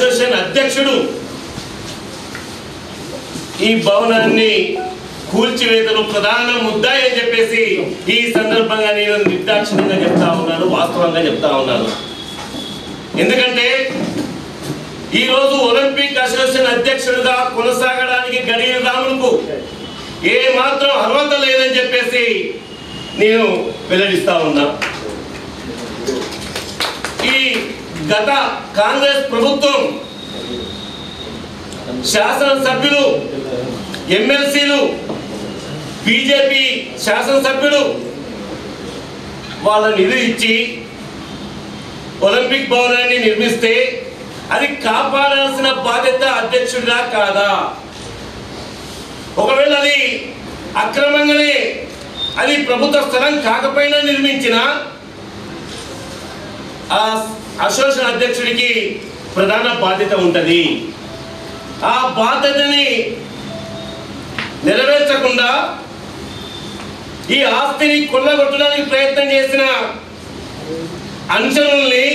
Association అధ్యక్షుడు. ఈ భవనాన్ని కూల్చివేతలు ప్రధాన ముద్దాయి అని చెప్పేసి ఈ సందర్భంగా నేను నిర్దాక్షిణ్యంగా చెప్తా ఉన్నాను వాస్తవంగా చెప్తా ఉన్నాను. ఎందుకంటే ఈ రోజు ఒలింపిక్ అసోసియేషన్ అధ్యక్షుడిగా కొనసాగడానికి గడియ రాములకు ఏ మాత్రం అర్హత లేదని చెప్పేసి నేను వెల్లడిస్తా ఉన్నా. గత కాంగ్రెస్ ప్రభుత్వం శాసనసభ్యులు ఎమ్మెల్సీలు బీజేపీ శాసనసభ్యులు వాళ్ళ నిధులు ఇచ్చి ఒలింపిక్ భవనాన్ని నిర్మిస్తే అది కాపాడాల్సిన బాధ్యత అధ్యక్షుడిగా కాదా? ఒకవేళ అది అక్రమంగానే అది ప్రభుత్వ స్థలం కాకపోయినా నిర్మించిన ఆ అసోసియేషన్ అధ్యక్షుడికి ప్రధాన బాధ్యత ఉంటుంది. ఆ బాధ్యతని నెరవేర్చకుండా ఈ ఆస్తిని కొల్లగొట్టడానికి ప్రయత్నం చేసిన అంచనుల్ని